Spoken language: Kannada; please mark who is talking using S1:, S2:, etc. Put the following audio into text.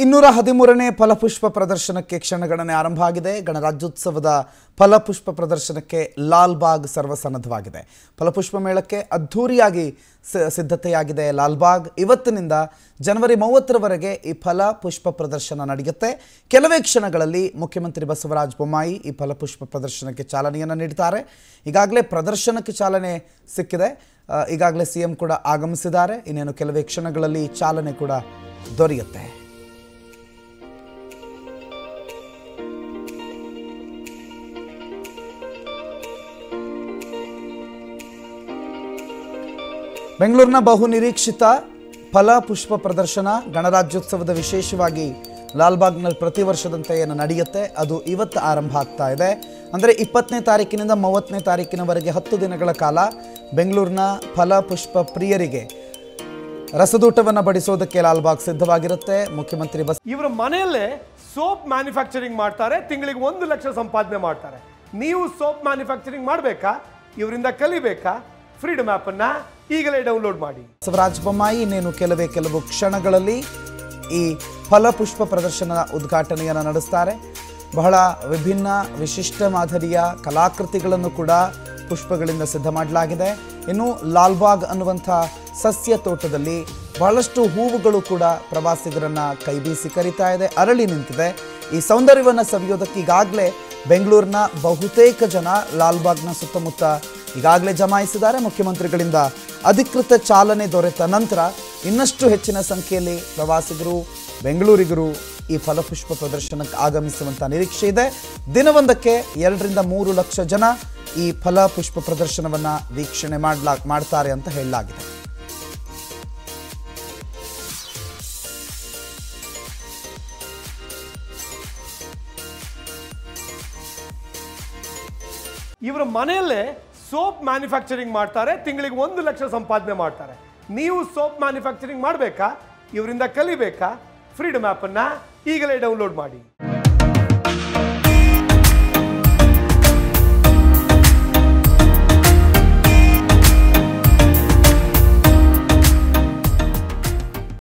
S1: ಇನ್ನೂರ ಹದಿಮೂರನೇ ಫಲಪುಷ್ಪ ಪ್ರದರ್ಶನಕ್ಕೆ ಕ್ಷಣಗಣನೆ ಆರಂಭ ಆಗಿದೆ. ಗಣರಾಜ್ಯೋತ್ಸವದ ಫಲಪುಷ್ಪ ಪ್ರದರ್ಶನಕ್ಕೆ ಲಾಲ್ಬಾಗ್ ಸರ್ವಸನ್ನದ್ಧವಾಗಿದೆ. ಫಲಪುಷ್ಪ ಮೇಳಕ್ಕೆ ಅದ್ಧೂರಿಯಾಗಿ ಸಿದ್ಧತೆಯಾಗಿದೆ ಲಾಲ್ಬಾಗ್ ಇವತ್ತಿನಿಂದ ಜನವರಿ ಮೂವತ್ತರವರೆಗೆ ಈ ಫಲ ಪುಷ್ಪ ಪ್ರದರ್ಶನ ನಡೆಯುತ್ತೆ. ಕೆಲವೇ ಕ್ಷಣಗಳಲ್ಲಿ ಮುಖ್ಯಮಂತ್ರಿ ಬಸವರಾಜ ಬೊಮ್ಮಾಯಿ ಈ ಫಲಪುಷ್ಪ ಪ್ರದರ್ಶನಕ್ಕೆ ಚಾಲನೆಯನ್ನು ನೀಡ್ತಾರೆ ಈಗಾಗಲೇ ಪ್ರದರ್ಶನಕ್ಕೆ ಚಾಲನೆ ಸಿಕ್ಕಿದೆ. ಈಗಾಗಲೇ ಸಿ ಕೂಡ ಆಗಮಿಸಿದ್ದಾರೆ. ಇನ್ನೇನು ಕೆಲವೇ ಕ್ಷಣಗಳಲ್ಲಿ ಚಾಲನೆ ಕೂಡ ದೊರೆಯುತ್ತೆ. ಬೆಂಗಳೂರಿನ ಬಹು ನಿರೀಕ್ಷಿತ ಫಲ ಪುಷ್ಪ ಪ್ರದರ್ಶನ ಗಣರಾಜ್ಯೋತ್ಸವದ ವಿಶೇಷವಾಗಿ ಲಾಲ್ಬಾಗ್ನಲ್ಲಿ ಪ್ರತಿ ವರ್ಷದಂತೆ ಏನು ನಡೆಯುತ್ತೆ. ಅದು ಇವತ್ತು ಆರಂಭ ಆಗ್ತಾ ಇದೆ. ಅಂದರೆ ಇಪ್ಪತ್ತನೇ ತಾರೀಕಿನಿಂದ ಮೂವತ್ತನೇ ತಾರೀಕಿನವರೆಗೆ ಹತ್ತು ದಿನಗಳ ಕಾಲ ಬೆಂಗಳೂರಿನ ಫಲ ಪುಷ್ಪ ಪ್ರಿಯರಿಗೆ ರಸದೂಟವನ್ನು ಬಡಿಸೋದಕ್ಕೆ ಲಾಲ್ಬಾಗ್ ಸಿದ್ಧವಾಗಿರುತ್ತೆ. ಮುಖ್ಯಮಂತ್ರಿ ಬಸ್
S2: ಇವರ ಮನೆಯಲ್ಲೇ ಸೋಪ್ ಮ್ಯಾನುಫ್ಯಾಕ್ಚರಿಂಗ್ ಮಾಡ್ತಾರೆ. ತಿಂಗಳಿಗೆ ಒಂದು ಲಕ್ಷ ಸಂಪಾದನೆ ಮಾಡ್ತಾರೆ. ನೀವು ಸೋಪ್ ಮ್ಯಾನುಫ್ಯಾಕ್ಚರಿಂಗ್ ಮಾಡಬೇಕಾ? ಇವರಿಂದ ಕಲಿಬೇಕಾ? ಫ್ರೀಡಮ್ ಅನ್ನ ಈಗಲೇ ಡೌನ್ಲೋಡ್ ಮಾಡಿ.
S1: ಬಸವರಾಜ ಬೊಮ್ಮಾಯಿ, ಇನ್ನೇನು ಕೆಲವೇ ಕೆಲವು ಕ್ಷಣಗಳಲ್ಲಿ ಈ ಫಲಪುಷ್ಪ ಪ್ರದರ್ಶನ ಉದ್ಘಾಟನೆಯನ್ನು ನಡೆಸ್ತಾರೆ. ಬಹಳ ವಿಭಿನ್ನ, ವಿಶಿಷ್ಟ ಮಾದರಿಯ ಕಲಾಕೃತಿಗಳನ್ನು ಕೂಡ ಪುಷ್ಪಗಳಿಂದ ಸಿದ್ಧ ಮಾಡಲಾಗಿದೆ. ಇನ್ನು ಲಾಲ್ಬಾಗ್ ಅನ್ನುವಂಥ ಸಸ್ಯ ತೋಟದಲ್ಲಿ ಬಹಳಷ್ಟು ಹೂವುಗಳು ಕೂಡ ಪ್ರವಾಸಿಗರನ್ನ ಕೈಬೀಸಿ ಕರಿತಾ ಇದೆ, ಅರಳಿ ನಿಂತಿದೆ. ಈ ಸೌಂದರ್ಯವನ್ನು ಸವಿಯೋದಕ್ಕೆ ಈಗಾಗಲೇ ಬೆಂಗಳೂರಿನ ಬಹುತೇಕ ಜನ ಲಾಲ್ಬಾಗ್ನ ಸುತ್ತಮುತ್ತ ಈಗಾಗಲೇ ಜಮಾಯಿಸಿದ್ದಾರೆ ಮುಖ್ಯಮಂತ್ರಿಗಳಿಂದ ಅಧಿಕೃತ ಚಾಲನೆ ದೊರೆತ ನಂತರ ಇನ್ನಷ್ಟು ಹೆಚ್ಚಿನ ಸಂಖ್ಯೆಯಲ್ಲಿ ಪ್ರವಾಸಿಗರು, ಬೆಂಗಳೂರಿಗರು ಈ ಫಲಪುಷ್ಪ ಪ್ರದರ್ಶನಕ್ಕೆ ಆಗಮಿಸುವಂತಹ ನಿರೀಕ್ಷೆ ಇದೆ. ದಿನವೊಂದಕ್ಕೆ ಎರಡರಿಂದ ಮೂರು ಲಕ್ಷ ಜನ ಈ ಫಲಪುಷ್ಪ ಪ್ರದರ್ಶನವನ್ನ ವೀಕ್ಷಣೆ ಮಾಡ್ಲಾ ಮಾಡ್ತಾರೆ ಅಂತ ಹೇಳಲಾಗಿದೆ.
S2: ಇವರ ಮನೆಯಲ್ಲೇ ಸೋಪ್ ಮ್ಯಾನುಫ್ಯಾಕ್ಚರಿಂಗ್ ಮಾಡ್ತಾರೆ, ತಿಂಗಳಿಗೆ ಒಂದು ಲಕ್ಷ ಸಂಪಾದನೆ ಮಾಡ್ತಾರೆ. ನೀವು ಸೋಪ್ ಮ್ಯಾನುಫ್ಯಾಕ್ಚರಿಂಗ್ ಮಾಡಬೇಕಾ? ಇವರಿಂದ ಕಲಿಬೇಕಾ? ಫ್ರೀಡಮ್ ಆ್ಯಪನ್ನು ಈಗಲೇ ಡೌನ್ಲೋಡ್ ಮಾಡಿ.